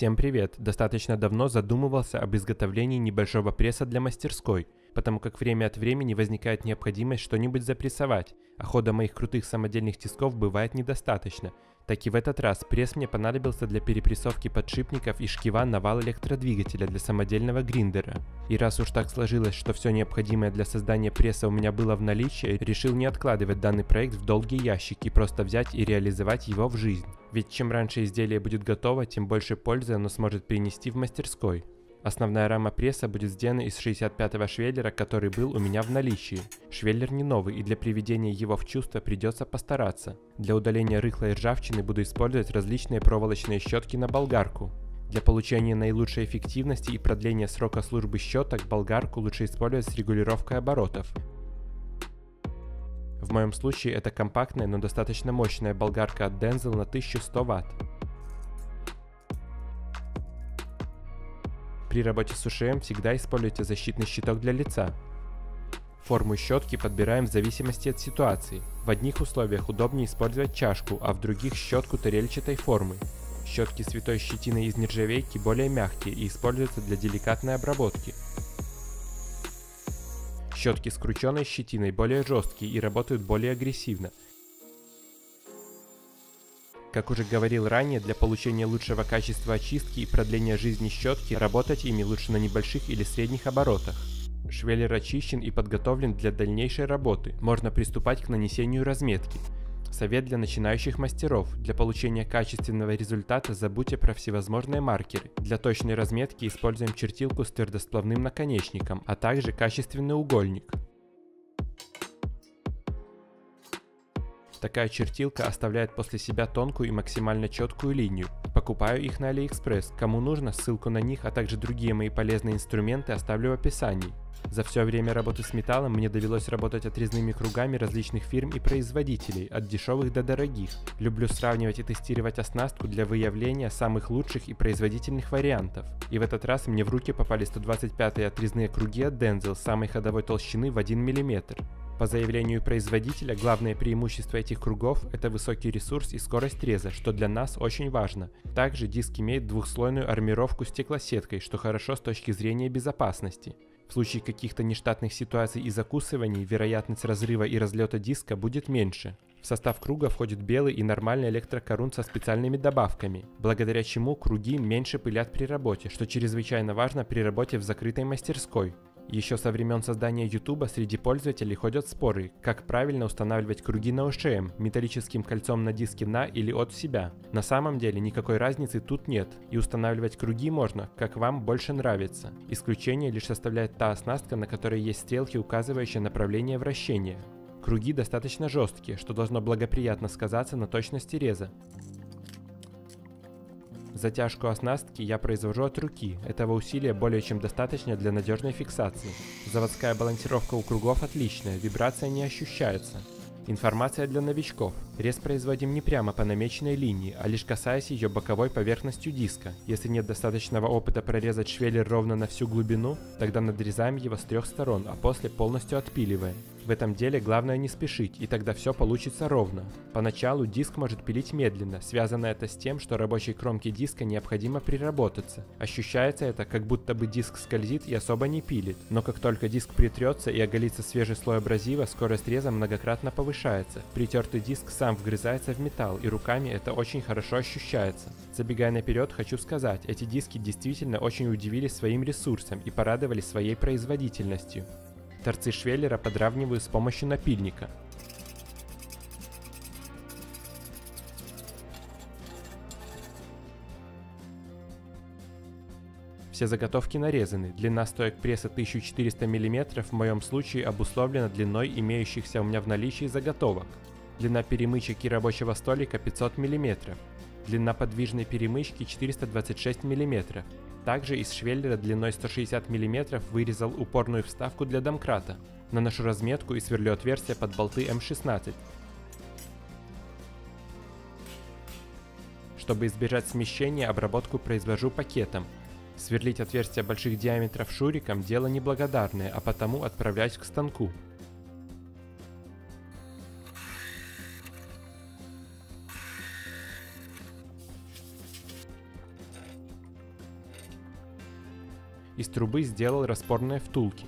Всем привет! Достаточно давно задумывался об изготовлении небольшого пресса для мастерской, потому как время от времени возникает необходимость что-нибудь запрессовать, а хода моих крутых самодельных тисков бывает недостаточно, так и в этот раз пресс мне понадобился для перепрессовки подшипников и шкива на вал электродвигателя для самодельного гриндера. И раз уж так сложилось, что все необходимое для создания пресса у меня было в наличии, решил не откладывать данный проект в долгий ящик и просто взять и реализовать его в жизнь. Ведь чем раньше изделие будет готово, тем больше пользы оно сможет принести в мастерской. Основная рама пресса будет сделана из 65-го швеллера, который был у меня в наличии. Швеллер не новый, и для приведения его в чувство придется постараться. Для удаления рыхлой ржавчины буду использовать различные проволочные щетки на болгарку. Для получения наилучшей эффективности и продления срока службы щеток болгарку лучше использовать с регулировкой оборотов. В моем случае это компактная, но достаточно мощная болгарка от Denzel на 1100 Вт. При работе с УШМ всегда используйте защитный щиток для лица. Форму щетки подбираем в зависимости от ситуации. В одних условиях удобнее использовать чашку, а в других щетку тарельчатой формы. Щетки с витой щетиной из нержавейки более мягкие и используются для деликатной обработки. Щетки с крученной щетиной более жесткие и работают более агрессивно, как уже говорил ранее, для получения лучшего качества очистки и продления жизни щетки, работать ими лучше на небольших или средних оборотах. Швеллер очищен и подготовлен для дальнейшей работы. Можно приступать к нанесению разметки. Совет для начинающих мастеров. Для получения качественного результата забудьте про всевозможные маркеры. Для точной разметки используем чертилку с твердосплавным наконечником, а также качественный угольник. Такая чертилка оставляет после себя тонкую и максимально четкую линию. Покупаю их на AliExpress. Кому нужно, ссылку на них, а также другие мои полезные инструменты оставлю в описании. За все время работы с металлом мне довелось работать отрезными кругами различных фирм и производителей, от дешевых до дорогих. Люблю сравнивать и тестировать оснастку для выявления самых лучших и производительных вариантов. И в этот раз мне в руки попали 125 отрезные круги от Denzel самой ходовой толщины в 1 мм. По заявлению производителя, главное преимущество этих кругов – это высокий ресурс и скорость реза, что для нас очень важно. Также диск имеет двухслойную армировку стеклосеткой, что хорошо с точки зрения безопасности. В случае каких-то нештатных ситуаций и закусываний, вероятность разрыва и разлета диска будет меньше. В состав круга входит белый и нормальный электрокорун со специальными добавками, благодаря чему круги меньше пылят при работе, что чрезвычайно важно при работе в закрытой мастерской. Еще со времен создания YouTube среди пользователей ходят споры, как правильно устанавливать круги на OSHM металлическим кольцом на диске на или от себя. На самом деле никакой разницы тут нет, и устанавливать круги можно, как вам больше нравится. Исключение лишь составляет та оснастка, на которой есть стрелки, указывающие направление вращения. Круги достаточно жесткие, что должно благоприятно сказаться на точности реза. Затяжку оснастки я произвожу от руки, этого усилия более чем достаточно для надежной фиксации. Заводская балансировка у кругов отличная, вибрация не ощущается. Информация для новичков. Рез производим не прямо по намеченной линии, а лишь касаясь ее боковой поверхностью диска. Если нет достаточного опыта прорезать швеллер ровно на всю глубину, тогда надрезаем его с трех сторон, а после полностью отпиливаем. В этом деле главное не спешить, и тогда все получится ровно. Поначалу диск может пилить медленно, связано это с тем, что рабочей кромке диска необходимо приработаться. Ощущается это, как будто бы диск скользит и особо не пилит, но как только диск притрется и оголится свежий слой абразива, скорость реза многократно повышается. Притертый диск сам вгрызается в металл, и руками это очень хорошо ощущается. Забегая наперед, хочу сказать, эти диски действительно очень удивили своим ресурсом и порадовали своей производительностью. Торцы швеллера подравниваю с помощью напильника. Все заготовки нарезаны. Длина стоек пресса 1400 мм в моем случае обусловлена длиной имеющихся у меня в наличии заготовок. Длина перемычек и рабочего столика 500 мм. Длина подвижной перемычки 426 мм. Также из швеллера длиной 160 мм вырезал упорную вставку для домкрата. Наношу разметку и сверлю отверстие под болты М16. Чтобы избежать смещения, обработку произвожу пакетом. Сверлить отверстия больших диаметров шуриком – дело неблагодарное, а потому отправляюсь к станку. Из трубы сделал распорные втулки.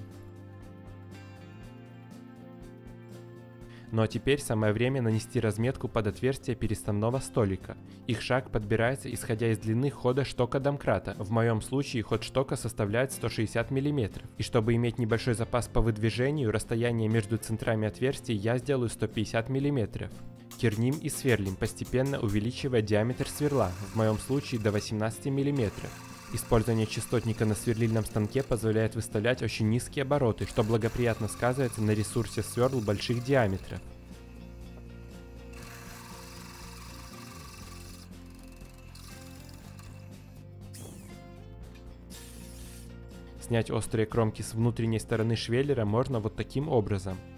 Ну а теперь самое время нанести разметку под отверстие переставного столика. Их шаг подбирается исходя из длины хода штока домкрата. В моем случае ход штока составляет 160 мм. И чтобы иметь небольшой запас по выдвижению, расстояние между центрами отверстий я сделаю 150 мм. Керним и сверлим, постепенно увеличивая диаметр сверла, в моем случае до 18 мм. Использование частотника на сверлильном станке позволяет выставлять очень низкие обороты, что благоприятно сказывается на ресурсе сверл больших диаметров. Снять острые кромки с внутренней стороны швеллера можно вот таким образом –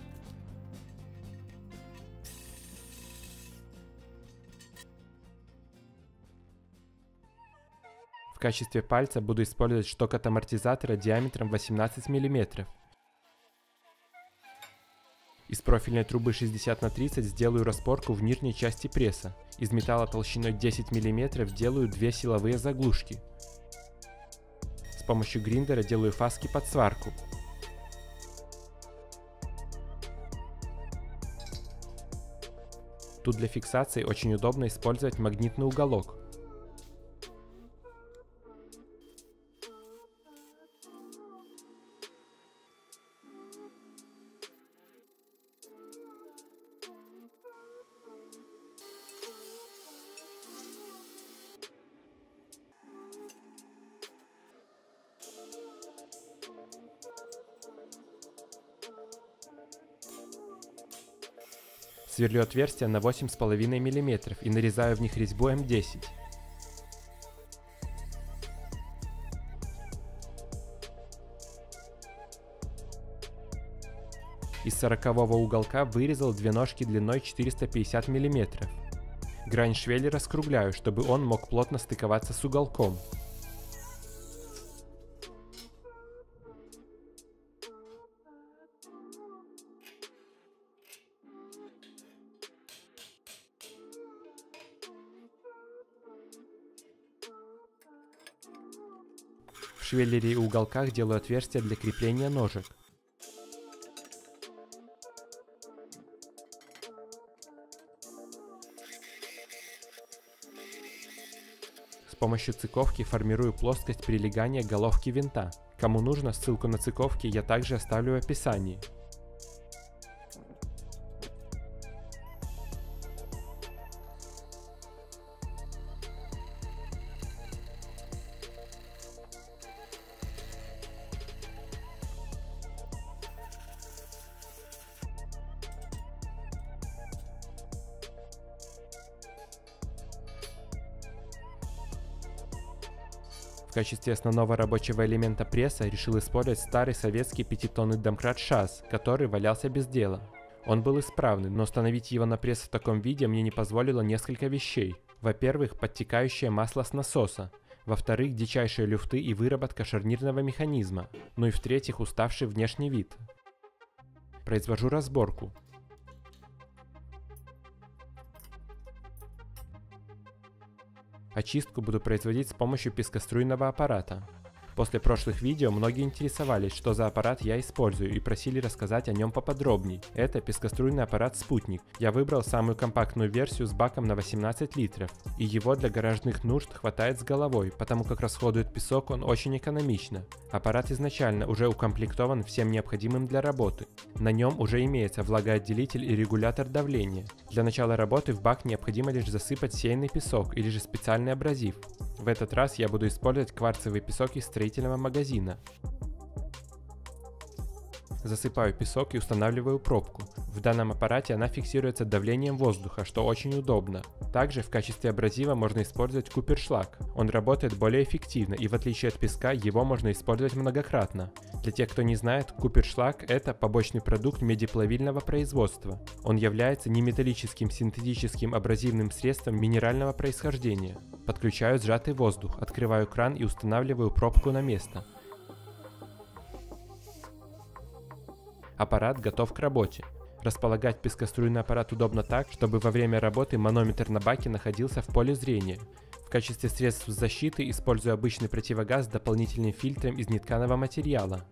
качестве пальца буду использовать шток от амортизатора диаметром 18 мм. Из профильной трубы 60 на 30 сделаю распорку в нижней части пресса. Из металла толщиной 10 мм делаю две силовые заглушки. С помощью гриндера делаю фаски под сварку. Тут для фиксации очень удобно использовать магнитный уголок. Сверлю отверстия на 8,5 мм и нарезаю в них резьбу М10. Из 40 уголка вырезал две ножки длиной 450 мм. Грань швеллера скругляю, чтобы он мог плотно стыковаться с уголком. Швеллере и уголках делаю отверстия для крепления ножек. С помощью цыковки формирую плоскость прилегания головки винта. Кому нужно, ссылку на цыковки я также оставлю в описании. Качестве основного рабочего элемента пресса решил использовать старый советский пятитонный домкрат ШАС, который валялся без дела. Он был исправный, но установить его на пресс в таком виде мне не позволило несколько вещей. Во-первых, подтекающее масло с насоса. Во-вторых, дичайшие люфты и выработка шарнирного механизма. Ну и в-третьих, уставший внешний вид. Произвожу разборку. Очистку буду производить с помощью пескоструйного аппарата. После прошлых видео многие интересовались, что за аппарат я использую и просили рассказать о нем поподробней. Это пескоструйный аппарат «Спутник». Я выбрал самую компактную версию с баком на 18 литров, и его для гаражных нужд хватает с головой, потому как расходует песок он очень экономично. Аппарат изначально уже укомплектован всем необходимым для работы. На нем уже имеется влагоотделитель и регулятор давления. Для начала работы в бак необходимо лишь засыпать сеянный песок или же специальный абразив. В этот раз я буду использовать кварцевый песок из строительного магазина. Засыпаю песок и устанавливаю пробку. В данном аппарате она фиксируется давлением воздуха, что очень удобно. Также в качестве абразива можно использовать купершлаг. Он работает более эффективно и в отличие от песка его можно использовать многократно. Для тех, кто не знает, купершлаг это побочный продукт медиплавильного производства. Он является неметаллическим синтетическим абразивным средством минерального происхождения. Подключаю сжатый воздух, открываю кран и устанавливаю пробку на место. Аппарат готов к работе. Располагать пескоструйный аппарат удобно так, чтобы во время работы манометр на баке находился в поле зрения. В качестве средств защиты использую обычный противогаз с дополнительным фильтром из нетканого материала.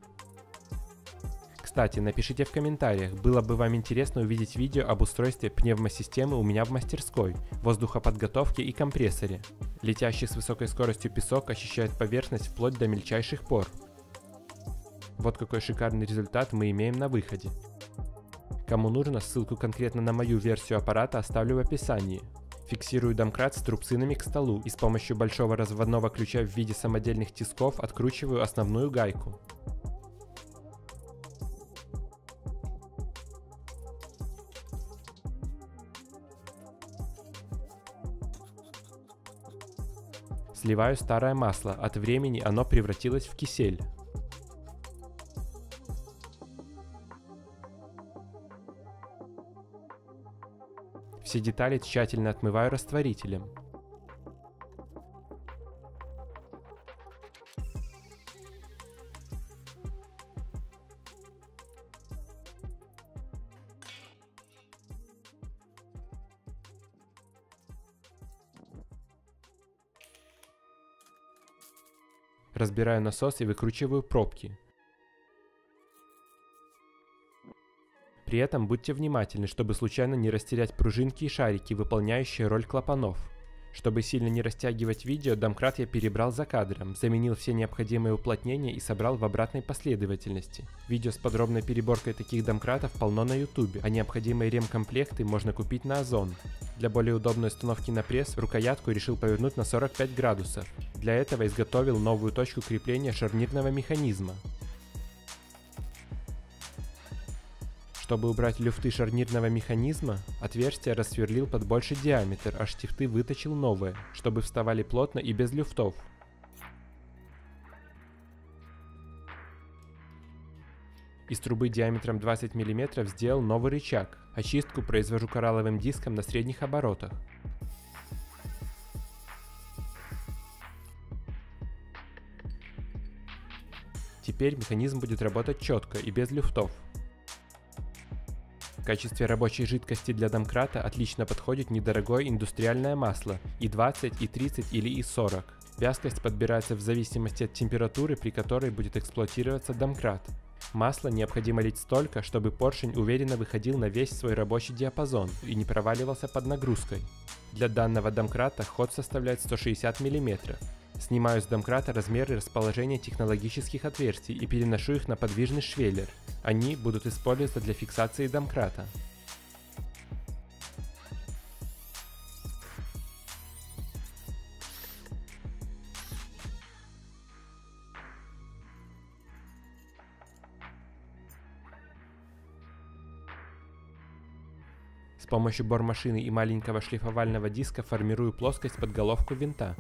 Кстати, напишите в комментариях, было бы вам интересно увидеть видео об устройстве пневмосистемы у меня в мастерской, воздухоподготовке и компрессоре. Летящий с высокой скоростью песок очищает поверхность вплоть до мельчайших пор. Вот какой шикарный результат мы имеем на выходе. Кому нужно, ссылку конкретно на мою версию аппарата оставлю в описании. Фиксирую домкрат с трубцинами к столу и с помощью большого разводного ключа в виде самодельных тисков откручиваю основную гайку. Сливаю старое масло, от времени оно превратилось в кисель. Все детали тщательно отмываю растворителем. Разбираю насос и выкручиваю пробки. При этом будьте внимательны, чтобы случайно не растерять пружинки и шарики, выполняющие роль клапанов. Чтобы сильно не растягивать видео, домкрат я перебрал за кадром, заменил все необходимые уплотнения и собрал в обратной последовательности. Видео с подробной переборкой таких домкратов полно на ютубе, а необходимые ремкомплекты можно купить на Озон. Для более удобной установки на пресс, рукоятку решил повернуть на 45 градусов. Для этого изготовил новую точку крепления шарнирного механизма. Чтобы убрать люфты шарнирного механизма, отверстие рассверлил под больший диаметр, а штифты выточил новые, чтобы вставали плотно и без люфтов. Из трубы диаметром 20 мм сделал новый рычаг. Очистку произвожу коралловым диском на средних оборотах. Теперь механизм будет работать четко и без люфтов. В качестве рабочей жидкости для домкрата отлично подходит недорогое индустриальное масло И20, И30 или И40. Вязкость подбирается в зависимости от температуры, при которой будет эксплуатироваться домкрат. Масло необходимо лить столько, чтобы поршень уверенно выходил на весь свой рабочий диапазон и не проваливался под нагрузкой. Для данного домкрата ход составляет 160 мм. Снимаю с домкрата размеры расположения технологических отверстий и переношу их на подвижный швеллер. Они будут использоваться для фиксации домкрата. С помощью бормашины и маленького шлифовального диска формирую плоскость под головку винта.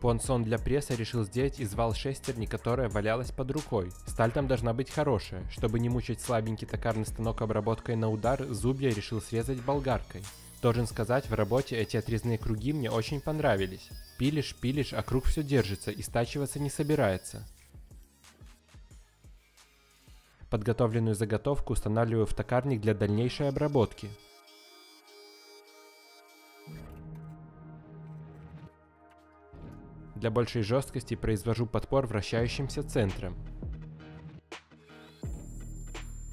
Понсон для пресса решил сделать из вал шестерни, которая валялась под рукой. Сталь там должна быть хорошая. Чтобы не мучить слабенький токарный станок обработкой на удар, зубья решил срезать болгаркой. Должен сказать, в работе эти отрезные круги мне очень понравились. Пилишь, пилишь, а круг все держится и стачиваться не собирается. Подготовленную заготовку устанавливаю в токарник для дальнейшей обработки. Для большей жесткости произвожу подпор вращающимся центром.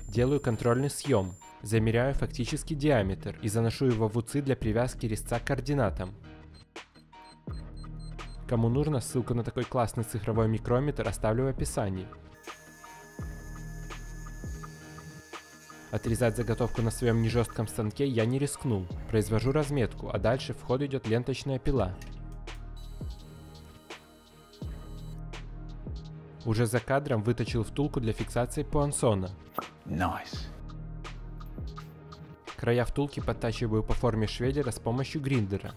Делаю контрольный съем. Замеряю фактический диаметр и заношу его в УЦИ для привязки резца к координатам. Кому нужно, ссылку на такой классный цифровой микрометр оставлю в описании. Отрезать заготовку на своем нежестком станке я не рискнул. Произвожу разметку, а дальше в ход идет ленточная пила. Уже за кадром выточил втулку для фиксации пуансона. Nice. Края втулки подтачиваю по форме швеллера с помощью гриндера.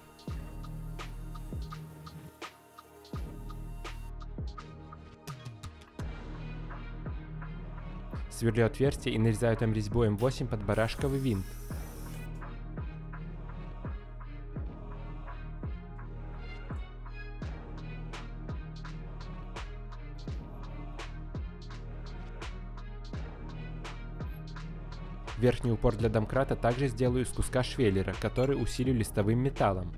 Сверлю отверстие и нарезаю там резьбой М8 под барашковый винт. Верхний упор для домкрата также сделаю из куска швеллера, который усилю листовым металлом.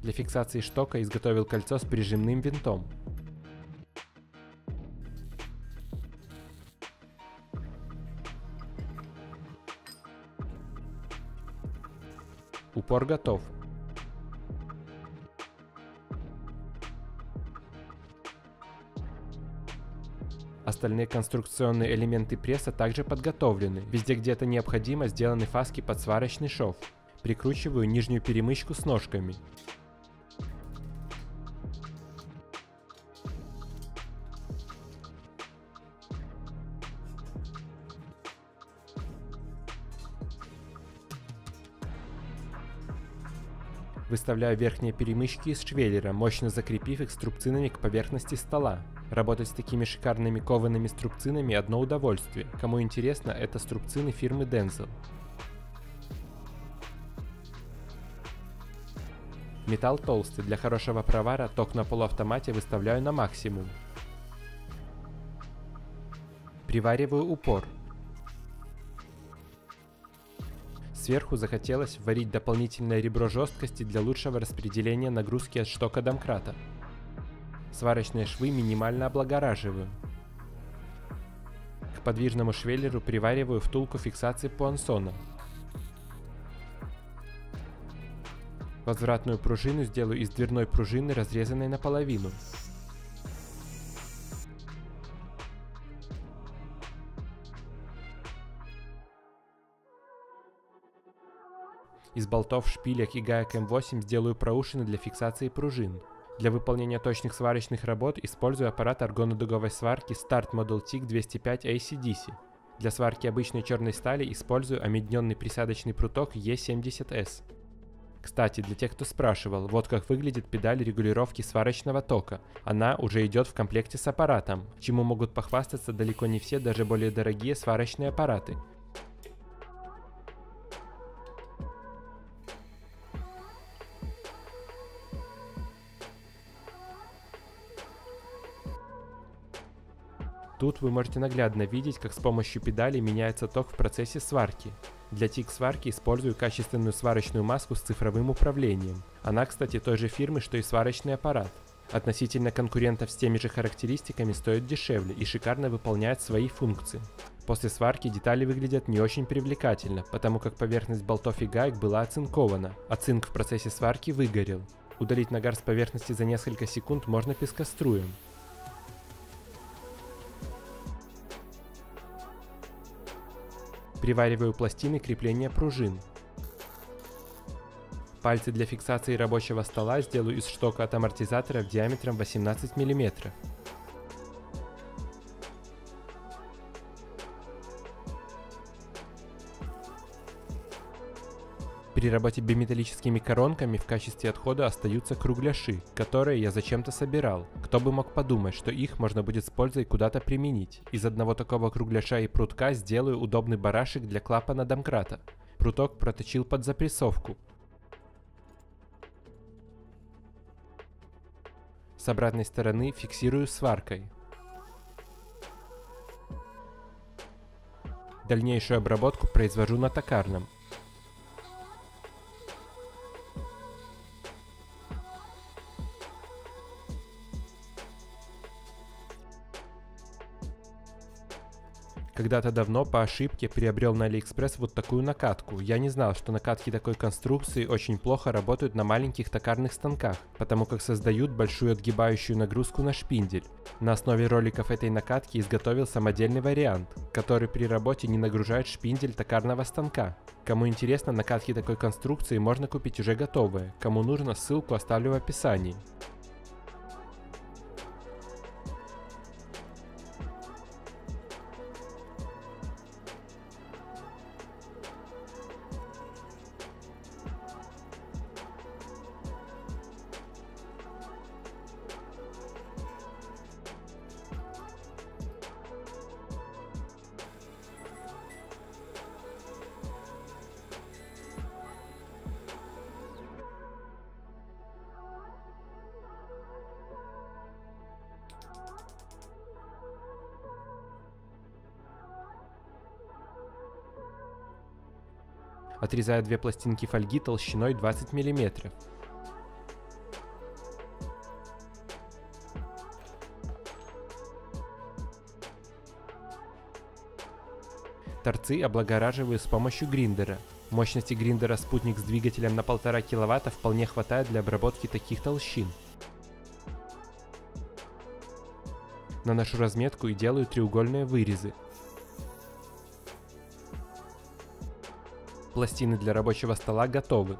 Для фиксации штока изготовил кольцо с прижимным винтом. Упор готов. Остальные конструкционные элементы пресса также подготовлены. Везде, где это необходимо, сделаны фаски под сварочный шов. Прикручиваю нижнюю перемычку с ножками. Выставляю верхние перемычки из швеллера, мощно закрепив их струбцинами к поверхности стола. Работать с такими шикарными коваными струбцинами одно удовольствие. Кому интересно, это струбцины фирмы Denzel. Металл толстый, для хорошего провара ток на полуавтомате выставляю на максимум. Привариваю упор. Сверху захотелось варить дополнительное ребро жесткости для лучшего распределения нагрузки от штока домкрата. Сварочные швы минимально облагораживаю. К подвижному швеллеру привариваю втулку фиксации пуансона. Возвратную пружину сделаю из дверной пружины, разрезанной наполовину. Из болтов, шпилек и гаек М8 сделаю проушины для фиксации пружин. Для выполнения точных сварочных работ использую аппарат аргонодуговой сварки Start Model TIG 205 ACDC. Для сварки обычной черной стали использую омедненный присадочный пруток E70S. Кстати, для тех, кто спрашивал, вот как выглядит педаль регулировки сварочного тока. Она уже идет в комплекте с аппаратом, чему могут похвастаться далеко не все даже более дорогие сварочные аппараты. Тут вы можете наглядно видеть, как с помощью педали меняется ток в процессе сварки. Для тик-сварки использую качественную сварочную маску с цифровым управлением. Она, кстати, той же фирмы, что и сварочный аппарат. Относительно конкурентов с теми же характеристиками стоит дешевле и шикарно выполняет свои функции. После сварки детали выглядят не очень привлекательно, потому как поверхность болтов и гаек была оцинкована, а цинк в процессе сварки выгорел. Удалить нагар с поверхности за несколько секунд можно пескоструем. Привариваю пластины крепления пружин. Пальцы для фиксации рабочего стола сделаю из штока от амортизаторов диаметром 18 мм. При работе биметаллическими коронками в качестве отхода остаются кругляши, которые я зачем-то собирал. Кто бы мог подумать, что их можно будет с пользой куда-то применить. Из одного такого кругляша и прутка сделаю удобный барашек для клапана домкрата. Пруток проточил под запрессовку. С обратной стороны фиксирую сваркой. Дальнейшую обработку произвожу на токарном. Когда-то давно по ошибке приобрел на AliExpress вот такую накатку. Я не знал, что накатки такой конструкции очень плохо работают на маленьких токарных станках, потому как создают большую отгибающую нагрузку на шпиндель. На основе роликов этой накатки изготовил самодельный вариант, который при работе не нагружает шпиндель токарного станка. Кому интересно, накатки такой конструкции можно купить уже готовые. Кому нужно, ссылку оставлю в описании. Отрезаю две пластинки фольги толщиной 20 мм. Торцы облагораживаю с помощью гриндера. Мощности гриндера спутник с двигателем на 1,5 кВт вполне хватает для обработки таких толщин. Наношу разметку и делаю треугольные вырезы. Пластины для рабочего стола готовы.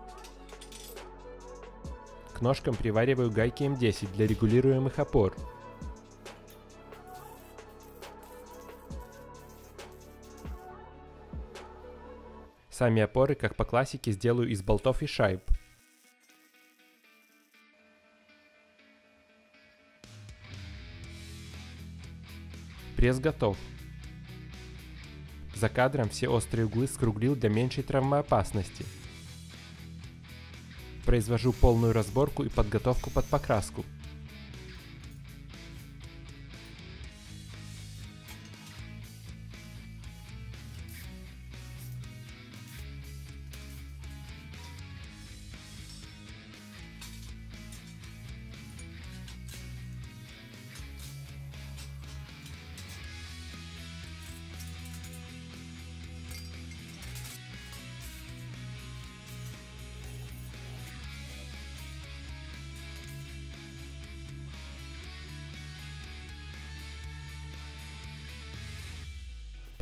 К ножкам привариваю гайки М10 для регулируемых опор. Сами опоры, как по классике, сделаю из болтов и шайб. Пресс готов. За кадром все острые углы скруглил для меньшей травмоопасности. Произвожу полную разборку и подготовку под покраску.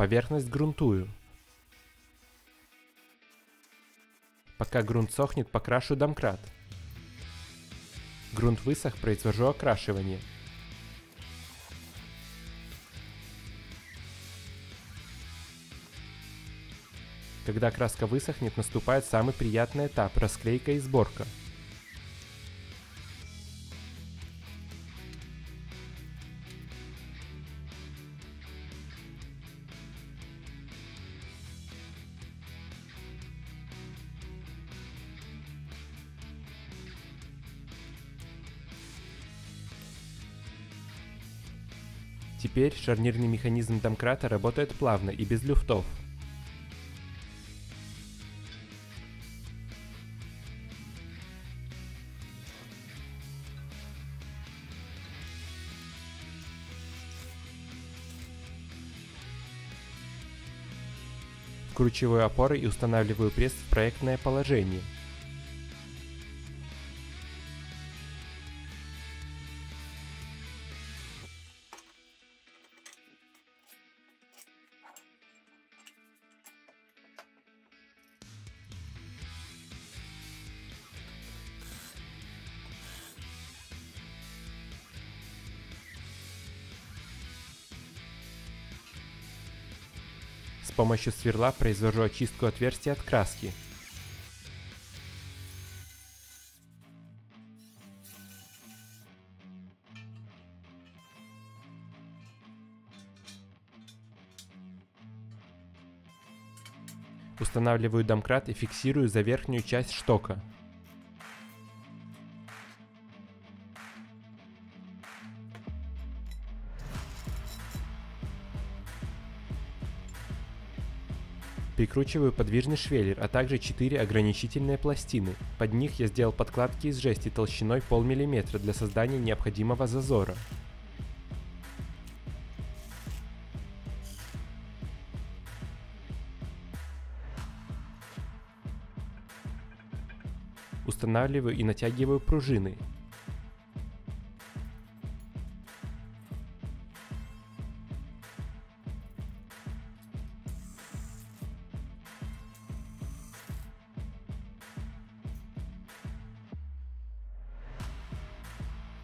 Поверхность грунтую. Пока грунт сохнет, покрашу домкрат. Грунт высох, произвожу окрашивание. Когда краска высохнет, наступает самый приятный этап – расклейка и сборка. Теперь шарнирный механизм домкрата работает плавно и без люфтов. Вкручиваю опоры и устанавливаю пресс в проектное положение. С помощью сверла произвожу очистку отверстия от краски. Устанавливаю домкрат и фиксирую за верхнюю часть штока. Прикручиваю подвижный швеллер, а также 4 ограничительные пластины. Под них я сделал подкладки из жести толщиной полмиллиметра для создания необходимого зазора. Устанавливаю и натягиваю пружины.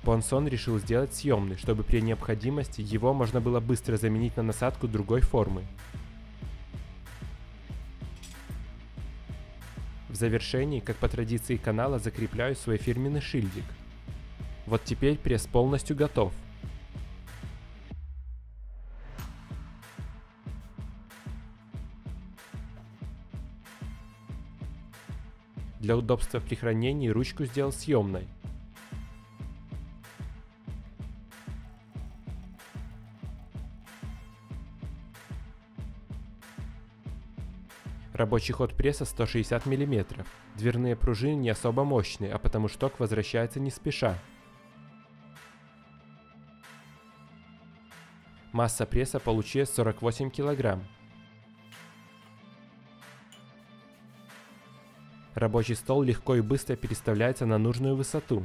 Понсон решил сделать съемный, чтобы при необходимости его можно было быстро заменить на насадку другой формы. В завершении, как по традиции канала, закрепляю свой фирменный шильдик. Вот теперь пресс полностью готов. Для удобства при хранении ручку сделал съемной. Рабочий ход пресса 160 мм. Дверные пружины не особо мощные, а потому шток возвращается не спеша. Масса пресса получилась 48 кг. Рабочий стол легко и быстро переставляется на нужную высоту.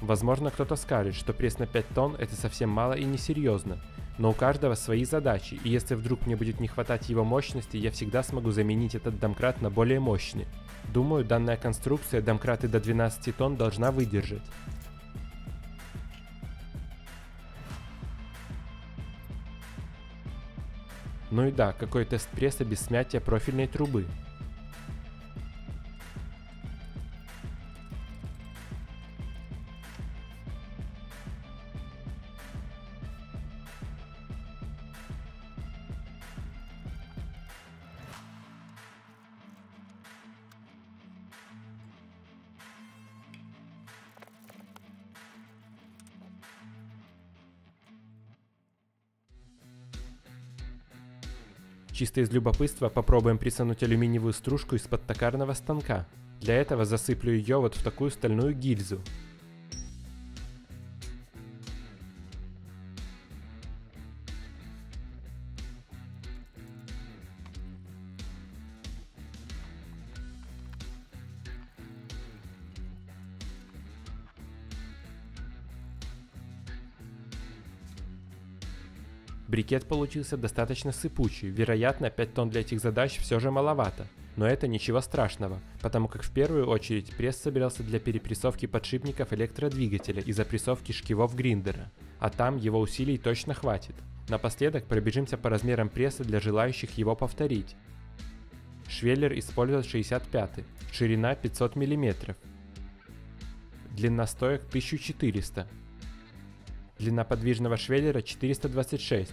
Возможно, кто-то скажет, что пресс на 5 тонн это совсем мало и несерьезно, но у каждого свои задачи, и если вдруг мне будет не хватать его мощности, я всегда смогу заменить этот домкрат на более мощный. Думаю, данная конструкция домкраты до 12 тонн должна выдержать. Ну и да, какой тест пресса без смятия профильной трубы. Чисто из любопытства попробуем присунуть алюминиевую стружку из-под токарного станка. Для этого засыплю ее вот в такую стальную гильзу. Брикет получился достаточно сыпучий, вероятно 5 тонн для этих задач все же маловато. Но это ничего страшного, потому как в первую очередь пресс собирался для перепрессовки подшипников электродвигателя и запрессовки шкивов гриндера, а там его усилий точно хватит. Напоследок пробежимся по размерам пресса для желающих его повторить. Швеллер использует 65, ширина 500 мм, длина стоек 1400 Длина подвижного швеллера 426.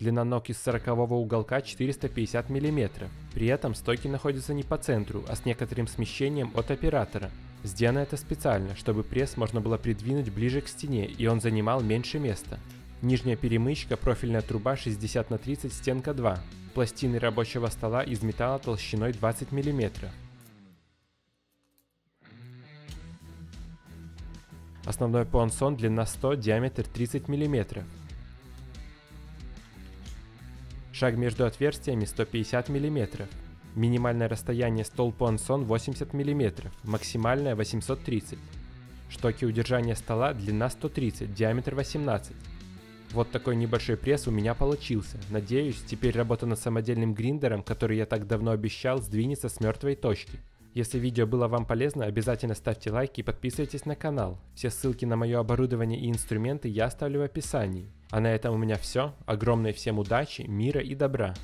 Длина ног из 40 уголка 450 мм. При этом стойки находятся не по центру, а с некоторым смещением от оператора. Сделано это специально, чтобы пресс можно было придвинуть ближе к стене и он занимал меньше места. Нижняя перемычка, профильная труба 60 на 30, стенка 2. Пластины рабочего стола из металла толщиной 20 мм. Основной понсон длина 100, диаметр 30 мм. Шаг между отверстиями 150 мм. Минимальное расстояние стол-понсон 80 мм, максимальное 830 Штоки удержания стола длина 130, диаметр 18. Вот такой небольшой пресс у меня получился. Надеюсь, теперь работа над самодельным гриндером, который я так давно обещал, сдвинется с мертвой точки. Если видео было вам полезно, обязательно ставьте лайк и подписывайтесь на канал. Все ссылки на мое оборудование и инструменты я оставлю в описании. А на этом у меня все. Огромной всем удачи, мира и добра.